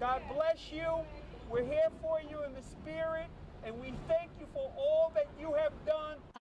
God bless you. We're here for you in the spirit,